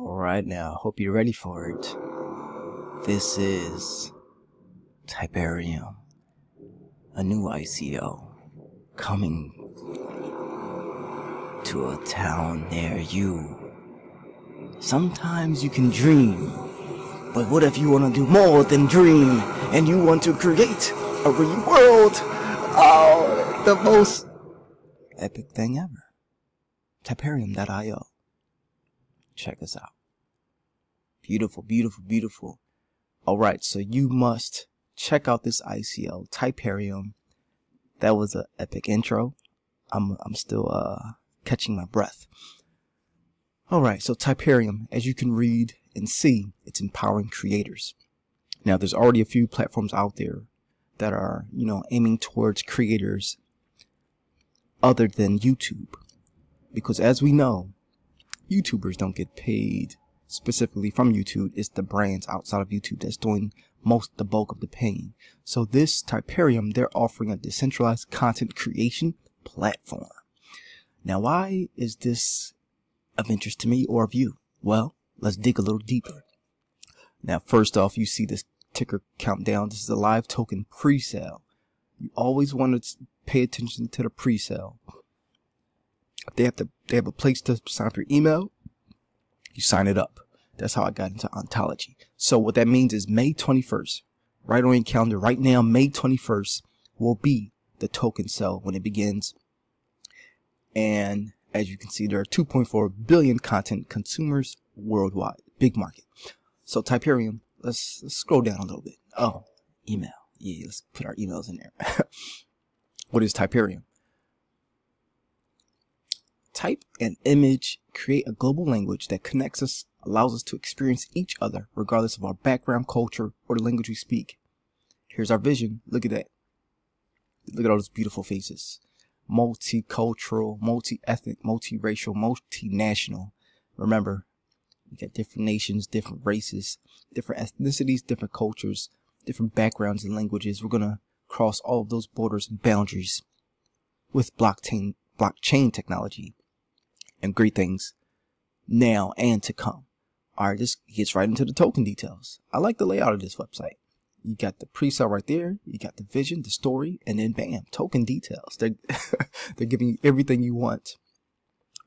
Alright now, hope you're ready for it. This is Typerium, a new ICO coming to a town near you. Sometimes you can dream, but what if you want to do more than dream and you want to create a real world? Oh, the most epic thing ever. Typerium.io. Check us out. Beautiful, beautiful, beautiful. Alright, so you must check out this ICO Typerium. That was an epic intro. I'm I'm still uh catching my breath. Alright, so Typerium, as you can read and see, it's empowering creators. Now there's already a few platforms out there that are, you know, aiming towards creators other than YouTube because as we know, YouTubers don't get paid specifically from YouTube. It's the brands outside of YouTube that's doing most the bulk of the paying. So this Typerium, they're offering a decentralized content creation platform. Now, why is this of interest to me or of you? Well, let's dig a little deeper. Now, first off, you see this ticker countdown. This is a live token pre-sale. You always want to pay attention to the pre-sale they have to they have a place to sign up your email. You sign it up. That's how I got into ontology. So what that means is May 21st, right on your calendar right now, May 21st will be the token sale when it begins. And as you can see, there are 2.4 billion content consumers worldwide. Big market. So Typerium, let's, let's scroll down a little bit. Oh, email. Yeah, let's put our emails in there. what is Typerium? Type an image, create a global language that connects us, allows us to experience each other regardless of our background, culture, or the language we speak. Here's our vision. Look at that. Look at all those beautiful faces. Multicultural, multi-ethnic, multiracial, multinational. Remember, we got different nations, different races, different ethnicities, different cultures, different backgrounds and languages. We're going to cross all of those borders and boundaries with blockchain, blockchain technology and great things now and to come. All right, this gets right into the token details. I like the layout of this website. You got the pre-sale right there. You got the vision, the story, and then bam, token details. They're, they're giving you everything you want.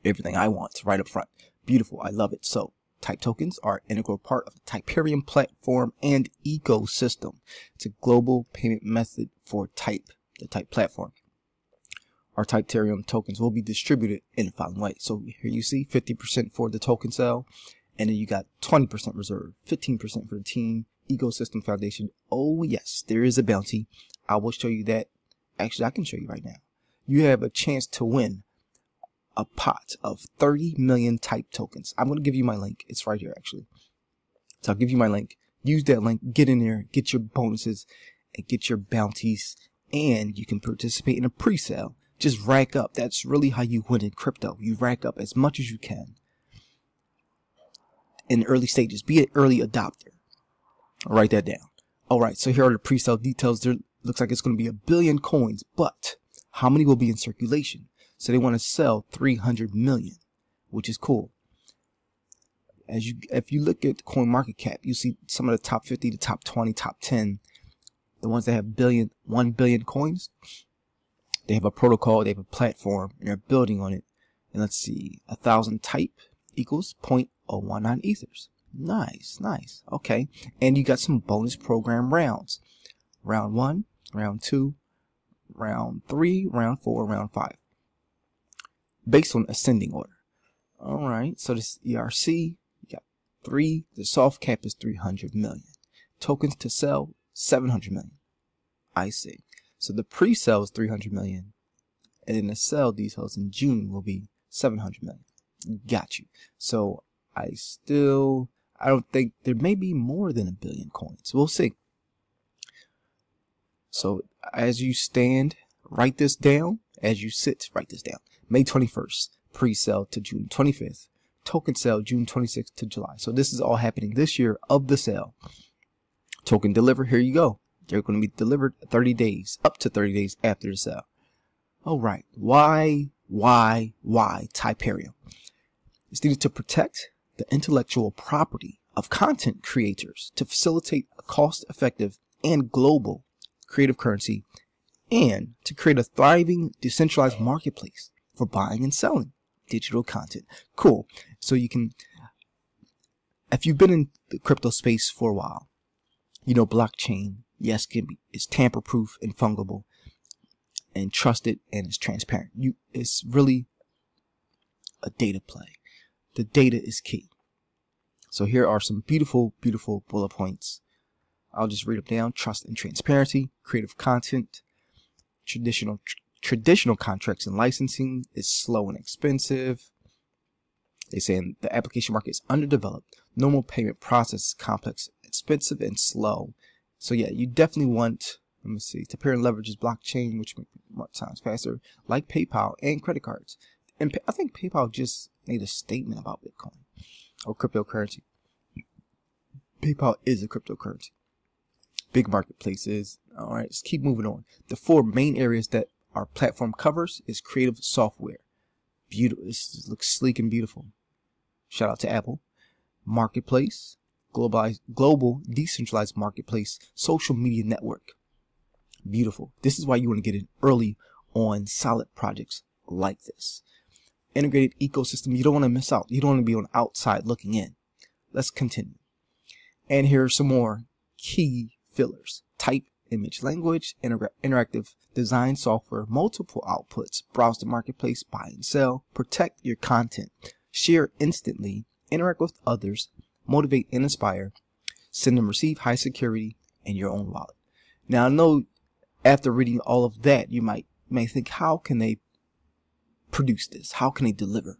Everything I want right up front. Beautiful. I love it. So type tokens are an integral part of the Typerium platform and ecosystem. It's a global payment method for type, the type platform our Typerium tokens will be distributed in the following way. So here you see 50% for the token sale, and then you got 20% reserved, 15% for the team, ecosystem foundation. Oh yes, there is a bounty. I will show you that. Actually, I can show you right now. You have a chance to win a pot of 30 million type tokens. I'm going to give you my link. It's right here actually. So I'll give you my link. Use that link, get in there, get your bonuses, and get your bounties, and you can participate in a pre-sale just rack up. That's really how you win in crypto. You rack up as much as you can in early stages. Be an early adopter. I'll write that down. All right, so here are the pre-sale details. There looks like it's going to be a billion coins, but how many will be in circulation? So they want to sell 300 million, which is cool. As you, if you look at coin market cap, you see some of the top 50, the top 20, top 10, the ones that have billion, 1 billion coins. They have a protocol, they have a platform, and they're building on it. And let's see, a thousand type equals 0.019 ethers. Nice, nice. Okay. And you got some bonus program rounds. Round one, round two, round three, round four, round five. Based on ascending order. Alright, so this ERC, you got three, the soft cap is 300 million. Tokens to sell, 700 million. I see. So the pre-sale is 300 million, and then the sale details in June will be 700 million. Got you. So I still, I don't think there may be more than a billion coins. We'll see. So as you stand, write this down. As you sit, write this down. May 21st, pre-sale to June 25th. Token sale June 26th to July. So this is all happening this year of the sale. Token deliver, here you go. They're going to be delivered 30 days, up to 30 days after the sale. All right. Why, why, why Typerium? It's needed to protect the intellectual property of content creators to facilitate a cost effective and global creative currency and to create a thriving decentralized marketplace for buying and selling digital content. Cool. So you can, if you've been in the crypto space for a while, you know, blockchain, yes, can be, is tamper proof and fungible and trusted and it's transparent. You, it's really a data play. The data is key. So here are some beautiful, beautiful bullet points. I'll just read them down. Trust and transparency, creative content, traditional tr traditional contracts and licensing is slow and expensive. They say the application market is underdeveloped. Normal payment process is complex, expensive, and slow. So yeah, you definitely want, let me see, to pair and leverages blockchain, which make much times faster, like PayPal and credit cards. And I think PayPal just made a statement about Bitcoin or cryptocurrency. PayPal is a cryptocurrency. Big marketplaces. All right, let's keep moving on. The four main areas that our platform covers is creative software. Beautiful. This looks sleek and beautiful. Shout out to Apple. Marketplace, globalized, global decentralized marketplace, social media network. Beautiful. This is why you want to get in early on solid projects like this. Integrated ecosystem. You don't want to miss out. You don't want to be on outside looking in. Let's continue. And here are some more key fillers. Type, image, language, inter interactive design software, multiple outputs, browse the marketplace, buy and sell, protect your content, share instantly, interact with others, motivate and inspire, send and receive high security, and your own wallet. Now I know after reading all of that, you might may think, how can they produce this? How can they deliver?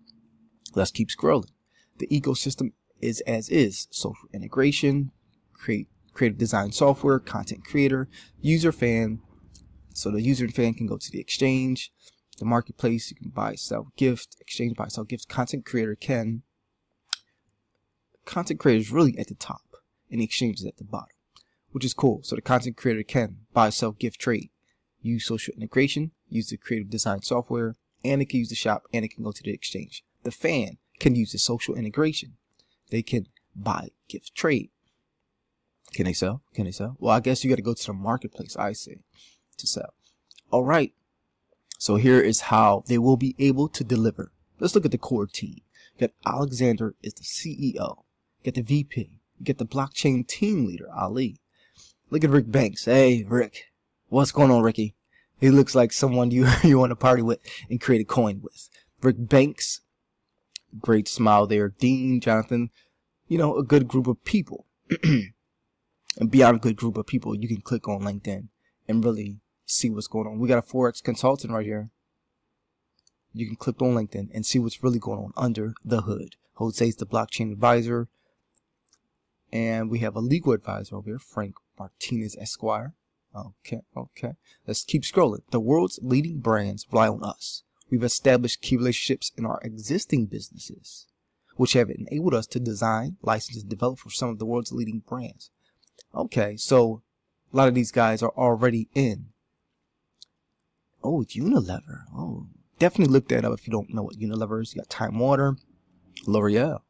Let's keep scrolling. The ecosystem is as is. Social integration, create creative design software, content creator, user fan. So the user and fan can go to the exchange, the marketplace, you can buy, sell, gift, exchange, buy, sell, gift. Content creator can. Content creator is really at the top and the exchange is at the bottom, which is cool. So the content creator can buy, sell, gift, trade, use social integration, use the creative design software, and it can use the shop and it can go to the exchange. The fan can use the social integration. They can buy, gift, trade. Can they sell? Can they sell? Well, I guess you got to go to the marketplace, I say, to sell. All right. So here is how they will be able to deliver. Let's look at the core team. That Alexander is the CEO. Got the VP. Get the blockchain team leader, Ali. Look at Rick Banks. Hey, Rick. What's going on, Ricky? He looks like someone you, you want to party with and create a coin with. Rick Banks. Great smile there. Dean, Jonathan. You know, a good group of people. and beyond a good group of people, you can click on LinkedIn and really see what's going on. We got a Forex consultant right here. You can click on LinkedIn and see what's really going on under the hood. Jose's the blockchain advisor. And we have a legal advisor over here, Frank Martinez Esquire. Okay, okay. Let's keep scrolling. The world's leading brands rely on us. We've established key relationships in our existing businesses, which have enabled us to design, license, and develop for some of the world's leading brands. Okay, so a lot of these guys are already in. Oh, it's Unilever. Oh, definitely look that up if you don't know what Unilever is. You got Time Warner, L'Oreal,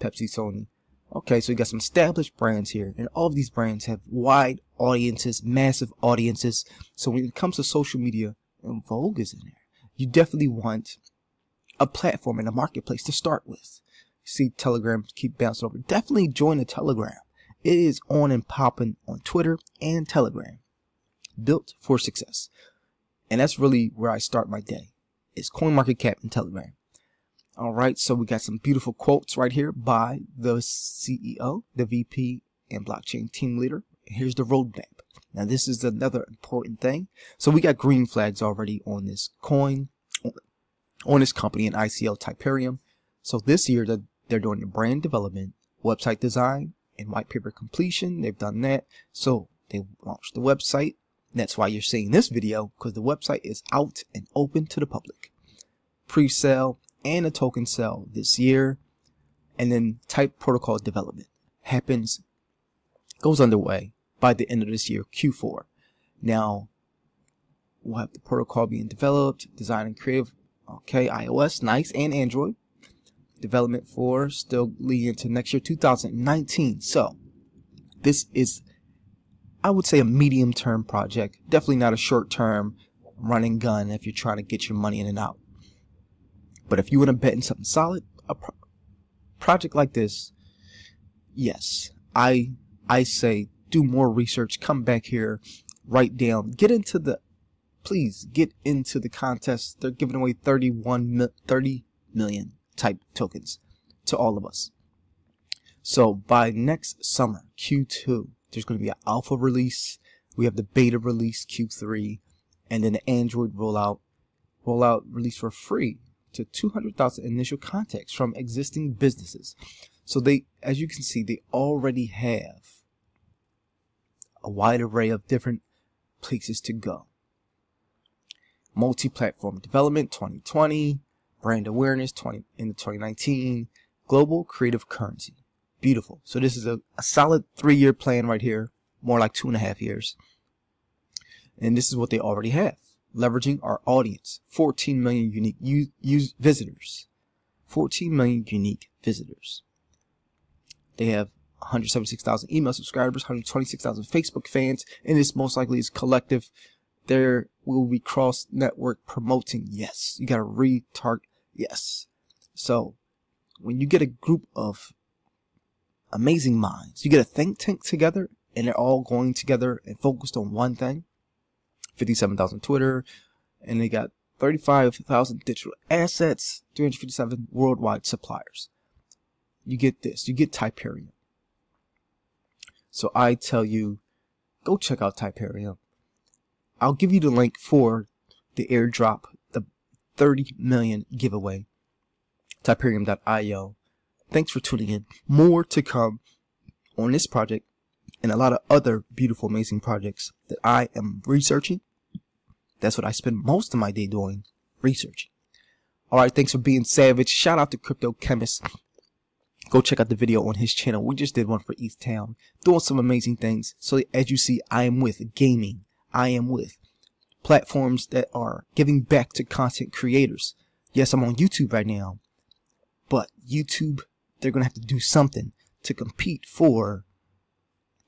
Pepsi, Sony. Okay, so you got some established brands here, and all of these brands have wide audiences, massive audiences. So when it comes to social media, and Vogue is in there, you definitely want a platform and a marketplace to start with. See Telegram keep bouncing over. Definitely join the Telegram. It is on and popping on Twitter and Telegram. Built for success. And that's really where I start my day. Is CoinMarketCap and Telegram. All right, so we got some beautiful quotes right here by the CEO, the VP, and blockchain team leader. Here's the roadmap. Now, this is another important thing. So we got green flags already on this coin, on this company in ICO Typerium. So this year, they're doing the brand development, website design, and white paper completion. They've done that. So they launched the website. That's why you're seeing this video because the website is out and open to the public. Pre-sale and a token sale this year. And then type protocol development happens, goes underway by the end of this year, Q4. Now, we'll have the protocol being developed, design and creative. Okay, iOS, nice, and Android. development for still leading into next year 2019 so this is I would say a medium term project definitely not a short term running gun if you're trying to get your money in and out but if you want to bet in something solid a pro project like this yes I I say do more research come back here write down get into the please get into the contest they're giving away 31 30 million type tokens to all of us. So by next summer, Q2, there's going to be an alpha release. We have the beta release, Q3, and then the Android rollout, rollout release for free to 200,000 initial contacts from existing businesses. So they, as you can see, they already have a wide array of different places to go. Multi-platform development 2020, brand awareness 20 in 2019, global creative currency. Beautiful. So this is a, a solid three-year plan right here, more like two and a half years. And this is what they already have. Leveraging our audience, 14 million unique use visitors. 14 million unique visitors. They have 176,000 email subscribers, 126,000 Facebook fans, and this most likely is collective. There will be cross network promoting. Yes, you got to retarget Yes. So, when you get a group of amazing minds, you get a think tank together and they're all going together and focused on one thing 57,000 Twitter, and they got 35,000 digital assets, 357 worldwide suppliers. You get this, you get Typerium. So I tell you, go check out Typerium. I'll give you the link for the airdrop the 30 million giveaway. Typerium.io. Thanks for tuning in. More to come on this project and a lot of other beautiful, amazing projects that I am researching. That's what I spend most of my day doing, researching. Alright, thanks for being savage. Shout out to Crypto Chemist. Go check out the video on his channel. We just did one for East Town. Doing some amazing things. So as you see, I am with gaming. I am with platforms that are giving back to content creators. Yes, I'm on YouTube right now, but YouTube, they're going to have to do something to compete for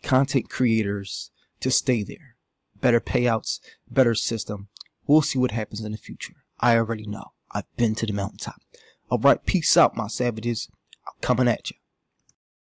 content creators to stay there. Better payouts, better system. We'll see what happens in the future. I already know. I've been to the mountaintop. Alright, peace out, my savages. I'm coming at you.